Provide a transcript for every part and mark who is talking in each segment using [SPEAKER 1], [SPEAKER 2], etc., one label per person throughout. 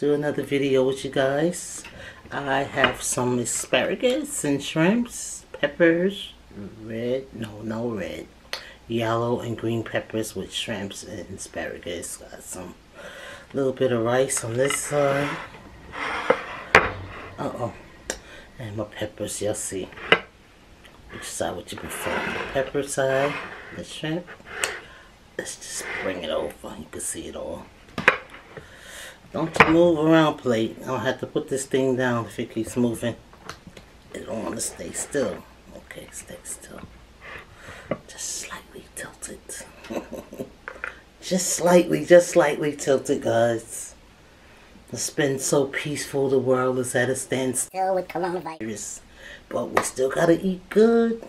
[SPEAKER 1] do another video with you guys I have some asparagus and shrimps peppers red no no red yellow and green peppers with shrimps and asparagus got some little bit of rice on this side uh-oh and my peppers you'll see which side would you prefer the pepper side the shrimp let's just bring it over. You can see it all. Don't move around, plate. I'll have to put this thing down if it keeps moving. It don't want to stay still. Okay, stay still. Just slightly tilted. just slightly, just slightly tilted, guys. It's been so peaceful. The world is at a standstill with coronavirus. But we still gotta eat good.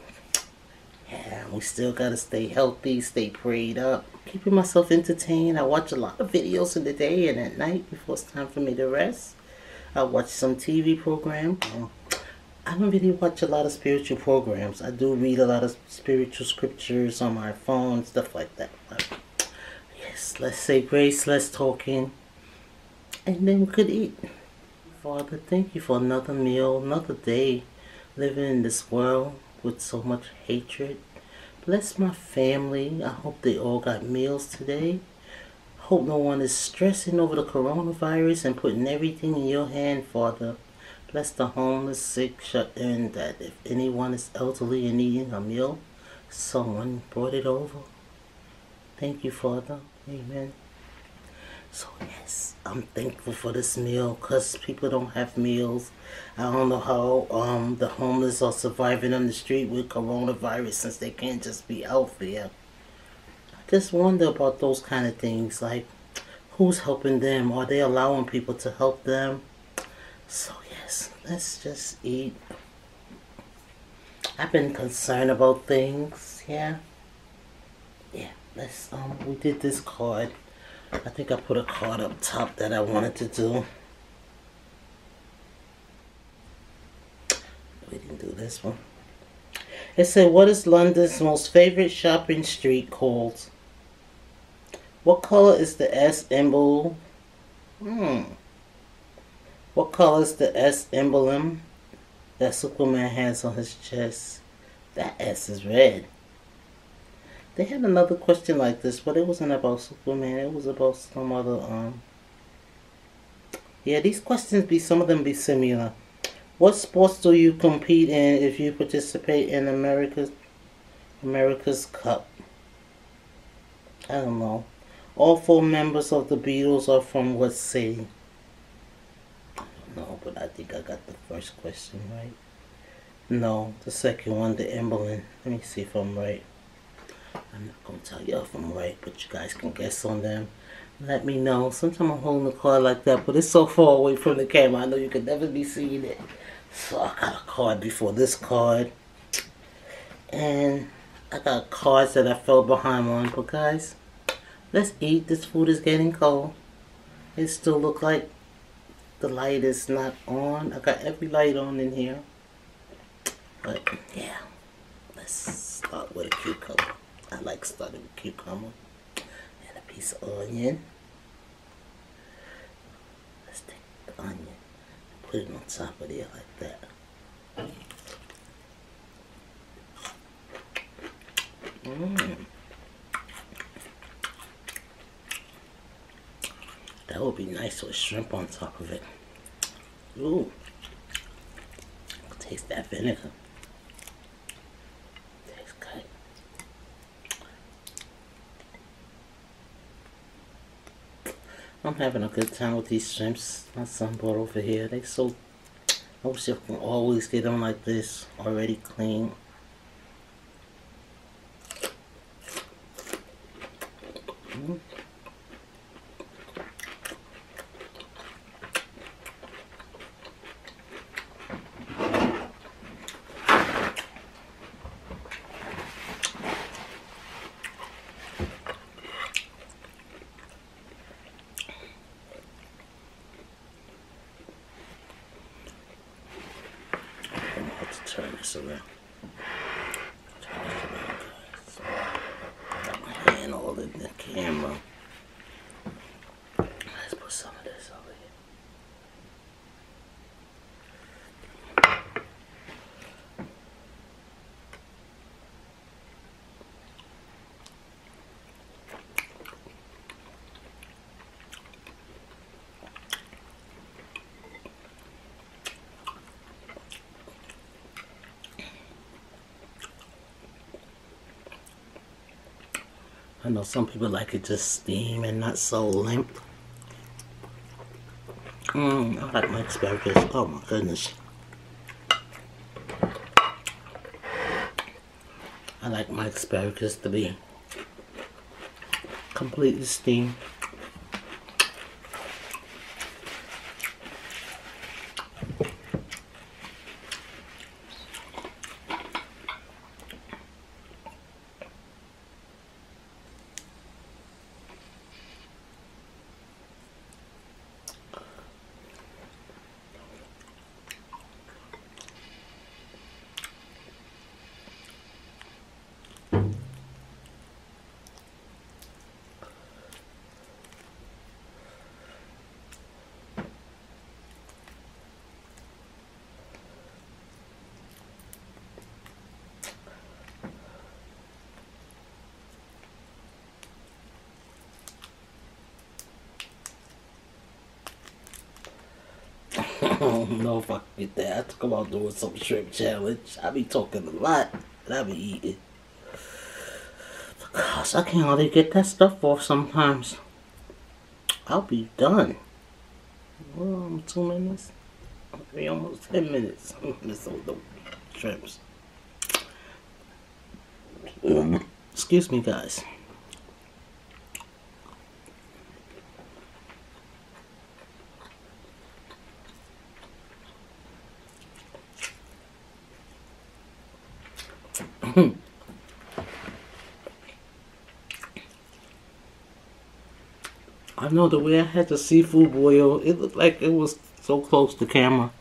[SPEAKER 1] Yeah, we still gotta stay healthy, stay prayed up. Keeping myself entertained. I watch a lot of videos in the day and at night before it's time for me to rest. I watch some TV program. I don't really watch a lot of spiritual programs. I do read a lot of spiritual scriptures on my phone, stuff like that. But yes, let's say grace, let's talking, and then we could eat. Father, thank you for another meal, another day living in this world with so much hatred. Bless my family. I hope they all got meals today. Hope no one is stressing over the coronavirus and putting everything in your hand, Father. Bless the homeless, sick, shut in, that if anyone is elderly and needing a meal, someone brought it over. Thank you, Father. Amen. So yes, I'm thankful for this meal because people don't have meals. I don't know how um, the homeless are surviving on the street with coronavirus since they can't just be out there. I just wonder about those kind of things. Like, who's helping them? Are they allowing people to help them? So yes, let's just eat. I've been concerned about things. Yeah. Yeah. Let's um. We did this card. I think I put a card up top that I wanted to do. We didn't do this one. It said, what is London's most favorite shopping street called? What color is the S emblem? Hmm. What color is the S emblem that Superman has on his chest? That S is red. They had another question like this, but it wasn't about Superman. It was about some other, um... Yeah, these questions be, some of them be similar. What sports do you compete in if you participate in America's, America's Cup? I don't know. All four members of the Beatles are from what city? I don't know, but I think I got the first question right. No, the second one, the emblem. Let me see if I'm right. I'm not going to tell y'all if I'm right, but you guys can guess on them. Let me know. Sometimes I'm holding the card like that, but it's so far away from the camera. I know you can never be seeing it. So I got a card before this card. And I got cards that I fell behind on. But guys, let's eat. This food is getting cold. It still look like the light is not on. I got every light on in here. But yeah, let's start with a cucumber. I like starting with cucumber and a piece of onion. Let's take the onion and put it on top of there like that. Mmm. That would be nice with shrimp on top of it. Ooh. Taste that vinegar. I'm having a good time with these shrimps my son brought over here. They so, I wish I can always get them like this, already clean. Mm -hmm. This around. Turn this around, guys. Got my hand in the camera. I know some people like it just steam and not so limp. Mmm, I like my asparagus. Oh my goodness. I like my asparagus to be completely steamed. I don't know if I can get that. I have to come out doing some shrimp challenge. I be talking a lot, and I be eating. Cause I can't hardly get that stuff off sometimes. I'll be done. I'm two minutes. Maybe almost ten minutes. This on the shrimps. Excuse me, guys. I know the way I had the seafood boil, it looked like it was so close to camera.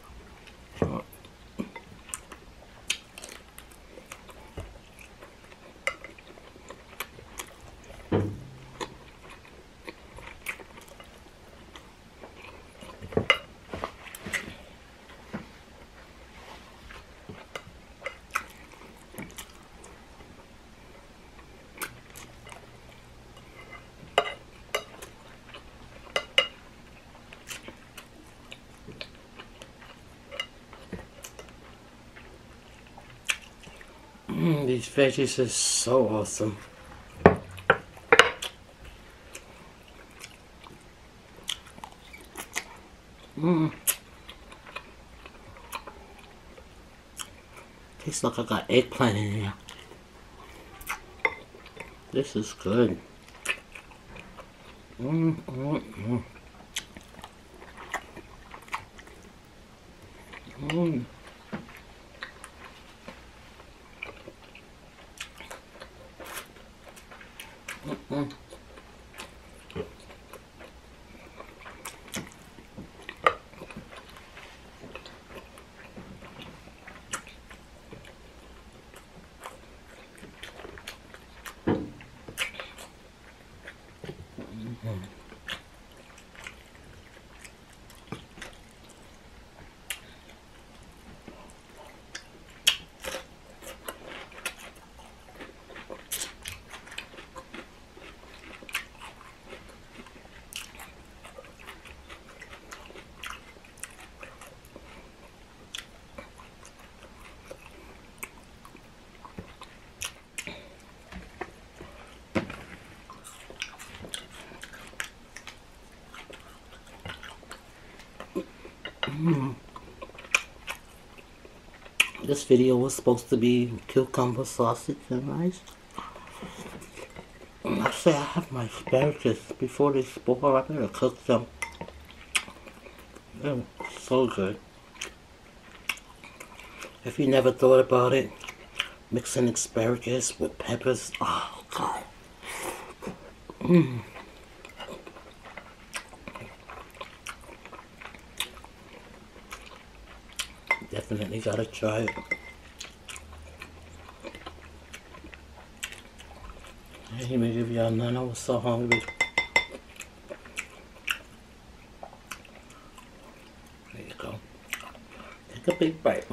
[SPEAKER 1] Mm, these veggies are so awesome. Mmm. Tastes like I got eggplant in here. This is good. Mmm, mmm. Mmm. Mm. 嗯。This video was supposed to be cucumber sausage and rice. I say I have my asparagus before they spoil. I better cook them. They're so good. If you never thought about it, mixing asparagus with peppers. Oh, God. Mmm. Definitely gotta try it. Me give y'all none. I was so hungry. There you go. Take a big bite.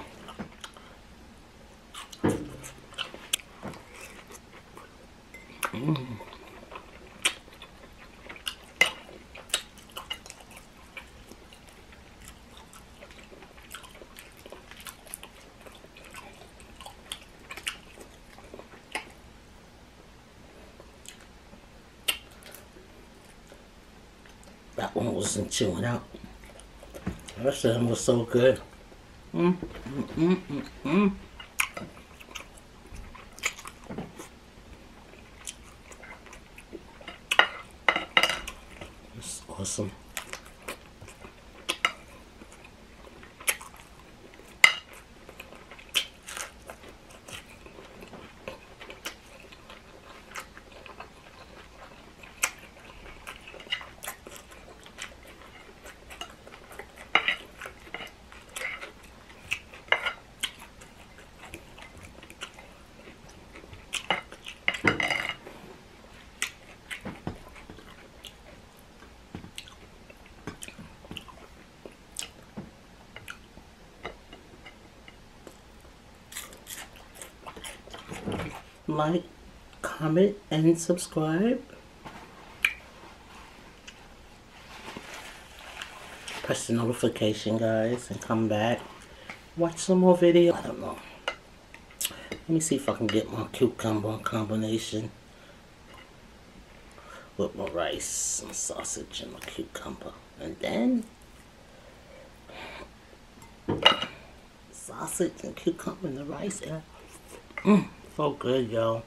[SPEAKER 1] Mmm. Wasn't chewing out. Rest of was so good. Mm, mm, mm, mm, mm. It's awesome. Like, comment, and subscribe. Press the notification, guys, and come back. Watch some more video. I don't know. Let me see if I can get my cucumber combination with my rice and sausage and my cucumber. And then sausage and cucumber and the rice. Mm. So good, y'all.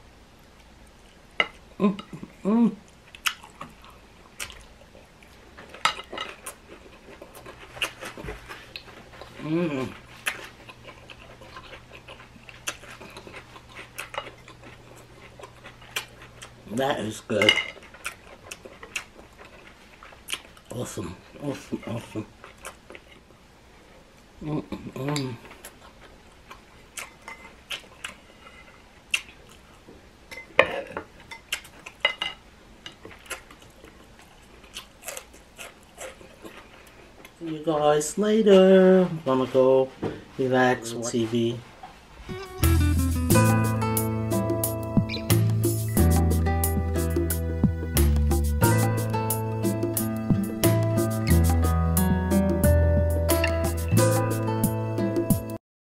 [SPEAKER 1] Mm, mm. Mmm. That is good. Awesome, awesome, awesome. Mm -mm you guys later. I'm gonna go relax, TV.